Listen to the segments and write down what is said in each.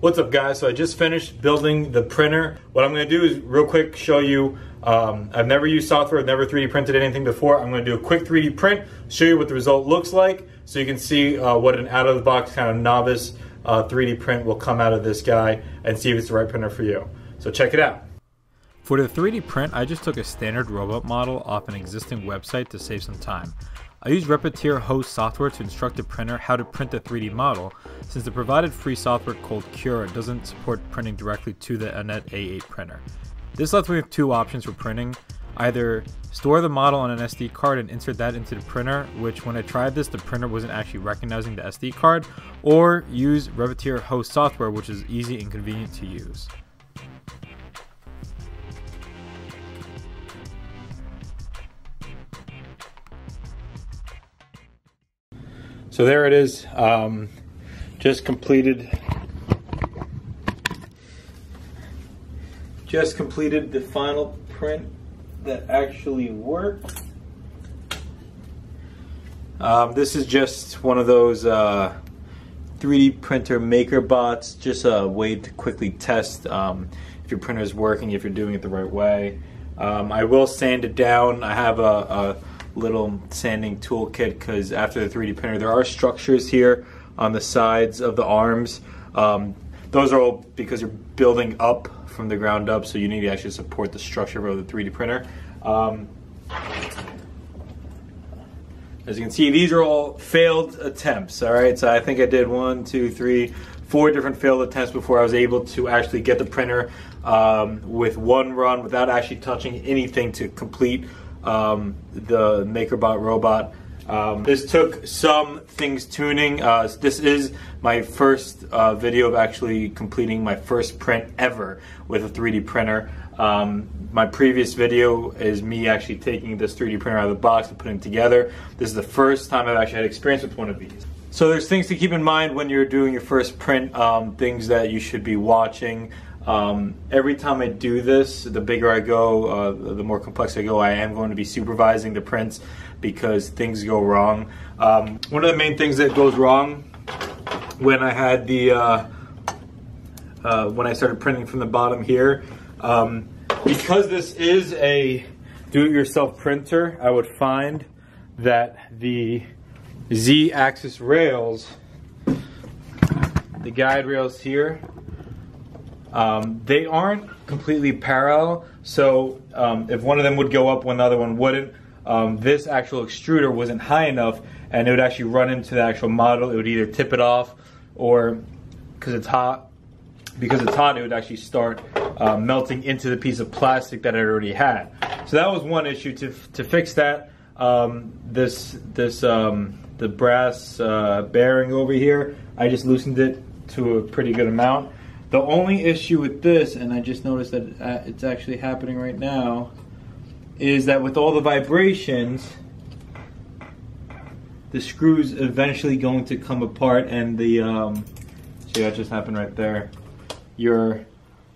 What's up guys? So I just finished building the printer. What I'm gonna do is real quick show you, um, I've never used software, I've never 3D printed anything before. I'm gonna do a quick 3D print, show you what the result looks like so you can see uh, what an out of the box kind of novice uh, 3D print will come out of this guy and see if it's the right printer for you. So check it out. For the 3D print, I just took a standard robot model off an existing website to save some time. I used Repetier host software to instruct the printer how to print the 3D model, since the provided free software called Cura doesn't support printing directly to the Anet A8 printer. This left me with two options for printing, either store the model on an SD card and insert that into the printer, which when I tried this, the printer wasn't actually recognizing the SD card, or use Repetier host software, which is easy and convenient to use. So there it is, um, just completed. Just completed the final print that actually worked. Um, this is just one of those uh, 3D printer maker bots, just a way to quickly test um, if your printer is working, if you're doing it the right way. Um, I will sand it down. I have a, a little sanding toolkit because after the 3D printer, there are structures here on the sides of the arms. Um, those are all because you're building up from the ground up, so you need to actually support the structure of the 3D printer. Um, as you can see, these are all failed attempts, all right? So I think I did one, two, three, four different failed attempts before I was able to actually get the printer um, with one run without actually touching anything to complete um, the MakerBot robot. Um, this took some things tuning. Uh, this is my first uh, video of actually completing my first print ever with a 3D printer. Um, my previous video is me actually taking this 3D printer out of the box and putting it together. This is the first time I've actually had experience with one of these. So there's things to keep in mind when you're doing your first print, um, things that you should be watching. Um, every time I do this, the bigger I go, uh, the more complex I go, I am going to be supervising the prints because things go wrong. Um, one of the main things that goes wrong when I had the, uh, uh, when I started printing from the bottom here, um, because this is a do-it-yourself printer, I would find that the Z-axis rails, the guide rails here, um, they aren't completely parallel, so um, if one of them would go up when the other one wouldn't, um, this actual extruder wasn't high enough and it would actually run into the actual model. It would either tip it off or because it's hot, because it's hot, it would actually start uh, melting into the piece of plastic that it already had. So that was one issue. To, to fix that, um, this, this um, the brass uh, bearing over here, I just loosened it to a pretty good amount. The only issue with this, and I just noticed that uh, it's actually happening right now, is that with all the vibrations, the screw's eventually going to come apart and the, um, see that just happened right there, your,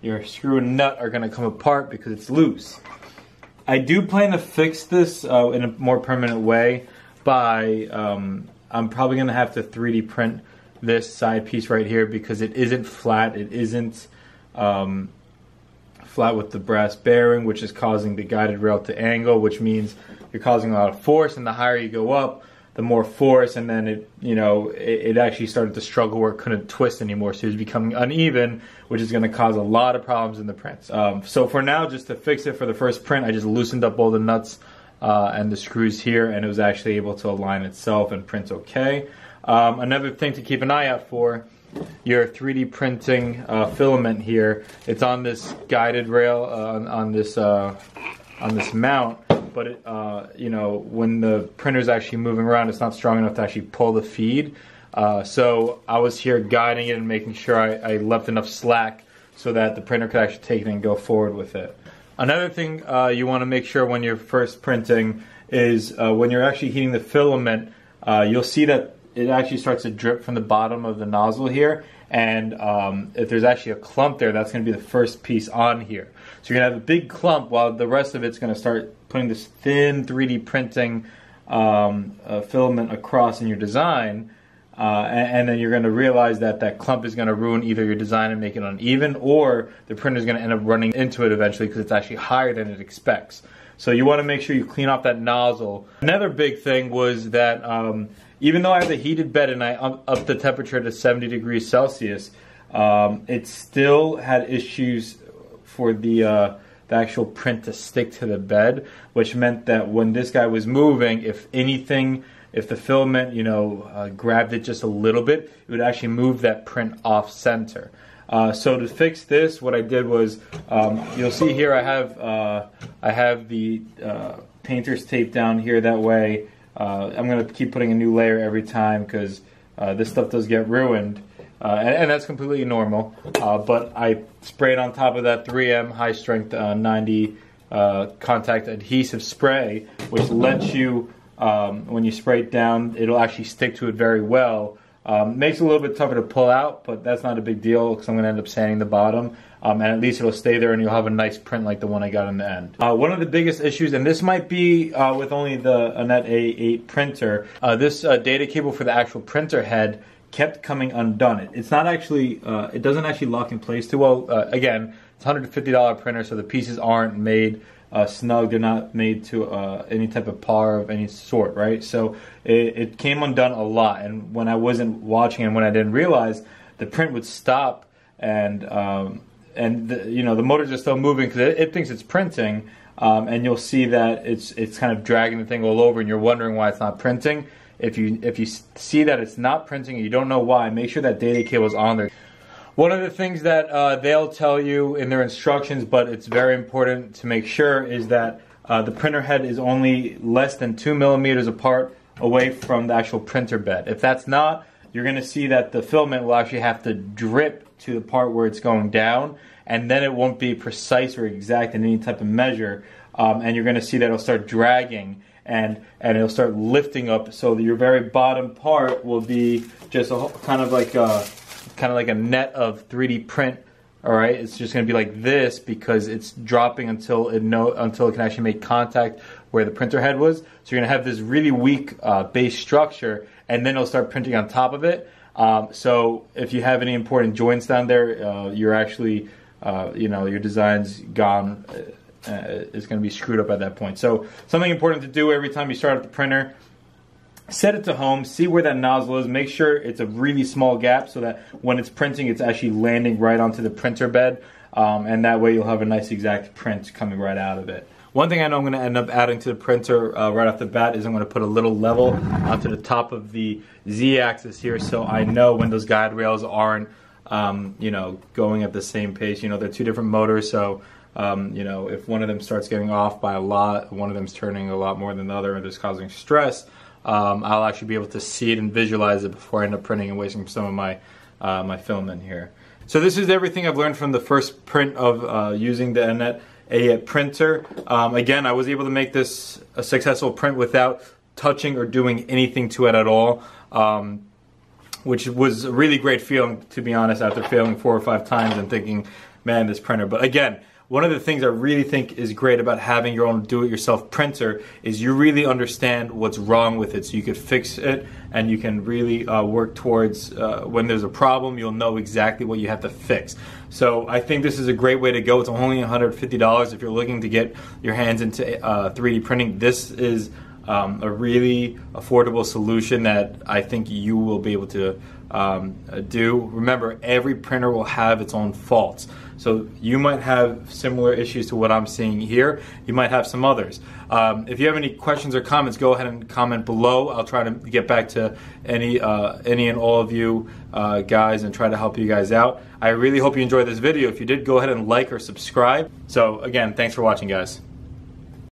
your screw and nut are gonna come apart because it's loose. I do plan to fix this uh, in a more permanent way by, um, I'm probably gonna have to 3D print this side piece right here because it isn't flat. It isn't um, flat with the brass bearing, which is causing the guided rail to angle, which means you're causing a lot of force. And the higher you go up, the more force. And then it, you know, it, it actually started to struggle where it couldn't twist anymore. So it was becoming uneven, which is going to cause a lot of problems in the prints. Um, so for now, just to fix it for the first print, I just loosened up all the nuts uh, and the screws here, and it was actually able to align itself and print okay. Um, another thing to keep an eye out for, your 3D printing uh, filament here. It's on this guided rail uh, on, on, this uh, on this mount, but it, uh, you know when the printer is actually moving around, it's not strong enough to actually pull the feed. Uh, so I was here guiding it and making sure I, I, left enough slack so that the printer could actually take it and go forward with it. Another thing uh, you want to make sure when you're first printing is when you're actually heating the filament, you'll see that it actually starts to drip from the bottom of the nozzle here. And um, if there's actually a clump there, that's going to be the first piece on here. So you're going to have a big clump while the rest of it's going to start putting this thin 3D printing um, uh, filament across in your design. Uh, and, and, then you're going to realize that that clump is going to ruin either your design and make it uneven, or the printer is going to end up running into it eventually because it's actually higher than it expects. So you want to make sure you clean off that nozzle. Another big thing was that um, even though I have the heated bed and I up the temperature to 70 degrees Celsius, um, it still had issues for the uh, the actual print to stick to the bed, which meant that when this guy was moving, if anything if the filament, you know, uh, grabbed it just a little bit, it would actually move that print off center. Uh, so to fix this, what I did was, um, you'll see here I have uh, I have the uh, painter's tape down here. That way, uh, I'm going to keep putting a new layer every time because uh, this stuff does get ruined. And, and, that's completely normal. but I sprayed on top of that 3M high strength 90 contact adhesive spray, which lets you um, when you spray it down, it'll actually stick to it very well. Um, makes it a little bit tougher to pull out, but that's not a big deal because I'm going to end up sanding the bottom. Um, and at least it'll stay there and you'll have a nice print like the one I got in the end. Uh, one of the biggest issues, and this might be uh, with only the Anet A8 printer, uh, this uh, data cable for the actual printer head kept coming undone. It, it's not actually, uh, it doesn't actually lock in place too well. Uh, again, it's $150 printer, so the pieces aren't made uh, snug. They're not made to uh, any type of par of any sort, right? So it, it, came undone a lot. And when I wasn't watching and when I didn't realize, the print would stop and um, and the, you know the motors are still moving because it, it, thinks it's printing. Um, and you'll see that it's it's kind of dragging the thing all over, and you're wondering why it's not printing. If you if you see that it's not printing and you don't know why, make sure that data cable is on there. One of the things that uh, they'll tell you in their instructions, but it's very important to make sure, is that uh, the printer head is only less than two millimeters apart away from the actual printer bed. If that's not, you're going to see that the filament will actually have to drip to the part where it's going down, and then it won't be precise or exact in any type of measure. Um, and you're going to see that it'll start dragging and and it'll start lifting up, so your very bottom part will be just a, kind of like a kind of like a net of 3D print. All right, it's just going to be like this because it's dropping until it know until it can actually make contact where the printer head was. So you're going to have this really weak uh, base structure, and then it'll start printing on top of it. Um, so if you have any important joints down there, uh, you're actually, uh, you know, your design's gone. Uh, uh, it's going to be screwed up at that point. So something important to do every time you start up the printer set it to home, see where that nozzle is, make sure it's a really small gap so that when it's printing, it's actually landing right onto the printer bed, um, and that way you'll have a nice exact print coming right out of it. One thing I know I'm going to end up adding to the printer uh, right off the bat is I'm going to put a little level onto the top of the Z-axis here so I know when those guide rails aren't, um, you know, going at the same pace. You know, they're two different motors, so um, you know, if one of them starts getting off by a lot, one of them's turning a lot more than the other and just causing stress, um, I'll actually be able to see it and visualize it before I end up printing and wasting some of my uh, my film in here. So this is everything I've learned from the first print of uh, using the Anet A printer. Um, again, I was able to make this a successful print without touching or doing anything to it at all. Um, which was a really great feeling, to be honest, after failing four or five times and thinking, man, this printer. But again, one of the things I really think is great about having your own do-it-yourself printer is you really understand what's wrong with it, so you could fix it and you can really uh, work towards uh, when there's a problem, you'll know exactly what you have to fix. So I think this is a great way to go. It's only $150 if you're looking to get your hands into uh, 3D printing. This is um, a really affordable solution that I think you will be able to um, do. Remember, every printer will have its own faults. So you might have similar issues to what I'm seeing here. You might have some others. Um, if you have any questions or comments, go ahead and comment below. I'll try to get back to any uh, any and all of you uh, guys and try to help you guys out. I really hope you enjoyed this video. If you did, go ahead and like or subscribe. So again, thanks for watching, guys.